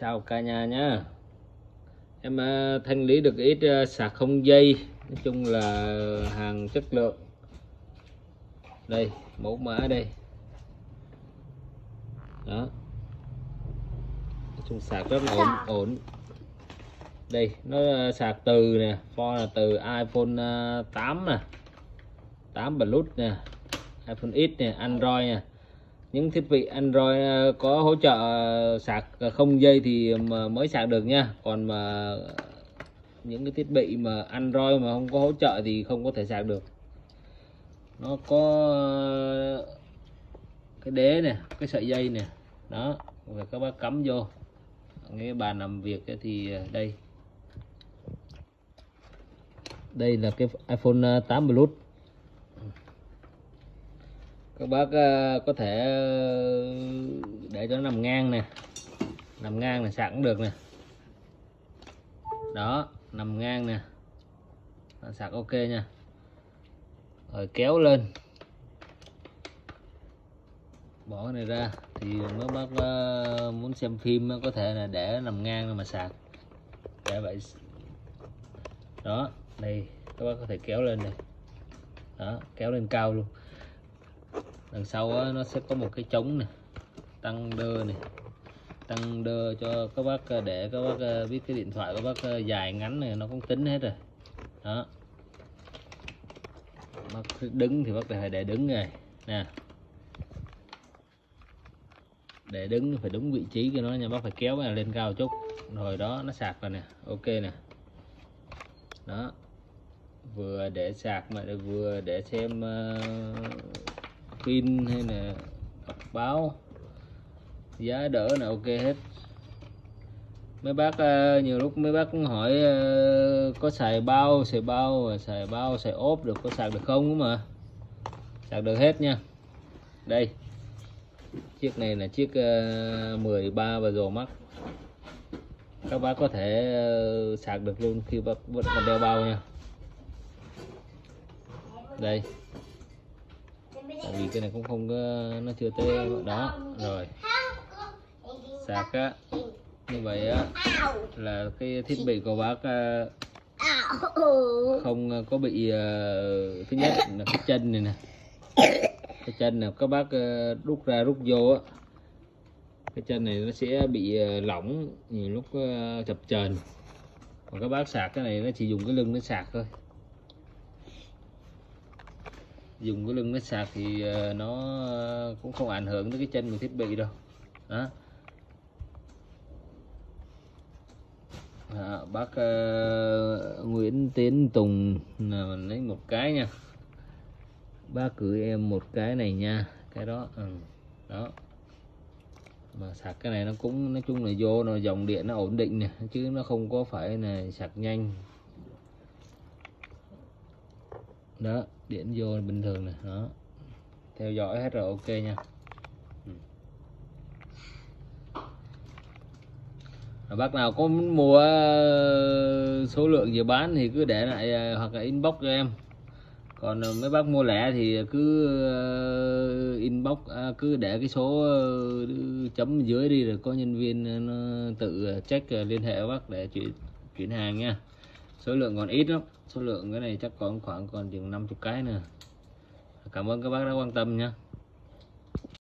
chào cả nhà nhá. Em ờ, thanh lý được ít ờ, sạc không dây. Nói chung là hàng chất lượng. Đây mẫu mã đây. Đó. Nói chung sạc rất là ổn ổn. Đây nó ờ, sạc từ nè pho là từ iPhone ờ, 8 nè. 8 Plus nè. iPhone X nè Android nè những thiết bị Android à, có hỗ trợ sạc à, không dây thì mới sạc được nha. Còn mà những cái thiết bị mà Android mà không có hỗ trợ thì không có thể sạc được. Nó có à, cái đế nè, cái sợi dây nè. Đó và các bác cắm vô. Cái bàn làm việc thì đây. Đây là cái iPhone 8 Plus các bác ờ, có thể ờ, để cho nó nằm ngang nè. Nằm ngang là sạc cũng được nè. Đó, nằm ngang nè. Sạc ok nha. Rồi kéo lên. Bỏ cái này ra. Thì mấy bác ờ, muốn xem phim có thể là để nằm ngang mà sạc. Để vậy đó, đây. Các bác có thể kéo lên này đó, kéo lên cao luôn đằng sau á, nó sẽ có một cái trống này tăng đơ này tăng đơ cho các bác ờ, để các bác ờ, biết cái điện thoại các bác ờ, dài ngắn này nó cũng tính hết rồi. Đó. Bác đứng thì bác phải để đứng này nè. Để đứng phải đúng vị trí của nó nha bác phải kéo cái này lên cao chút. Rồi đó nó sạc rồi nè ok nè. Đó. Vừa để sạc mà vừa để xem pin hay là mặt báo. Giá đỡ là ok hết. Mấy bác ờ, nhiều lúc mấy bác cũng hỏi ờ, có xài bao xài bao xài bao, xài ốp được, có sạc được không đúng mà. Sạc được hết nha. Đây. Chiếc này là chiếc 13 và dồ mắt các bác có thể ờ, sạc được luôn khi bác vẫn còn đeo bao nha. Đây tại vì cái này cũng không có, nó chưa tới đó. Rồi. Sạc á. Như vậy á, là cái thiết bị của bác à, không có bị à, thứ nhất là cái chân này nè. Cái chân này các bác à, rút ra rút vô á, cái chân này nó sẽ bị lỏng nhiều lúc chập chờn. Còn các bác sạc cái này nó chỉ dùng cái lưng nó sạc thôi dùng cái lưng nó sạc thì ờ, nó cũng không ảnh hưởng tới cái chân của thiết bị đâu. Đó. À, bác uh, Nguyễn Tiến Tùng là mình lấy một cái nha. Bác gửi em một cái này nha cái đó. Ừ. đó. Mà sạc cái này nó cũng nói chung là vô nó dòng điện nó ổn định nè chứ nó không có phải là sạc nhanh. Đó điện vô bình thường nè, đó. Theo dõi hết rồi, ok nha. Ừ. Rồi bác nào có muốn mua ờ, số lượng gì bán thì cứ để lại ờ, hoặc là inbox cho em. Còn ờ, mấy bác mua lẻ thì cứ inbox à, cứ để cái số chấm dưới đi rồi có nhân viên nó tự check liên hệ với bác để chuyển chuyển hàng nha. Số lượng còn ít lắm số lượng cái này chắc còn khoảng còn chừng 50 cái nữa. Cảm ơn các bác đã quan tâm nha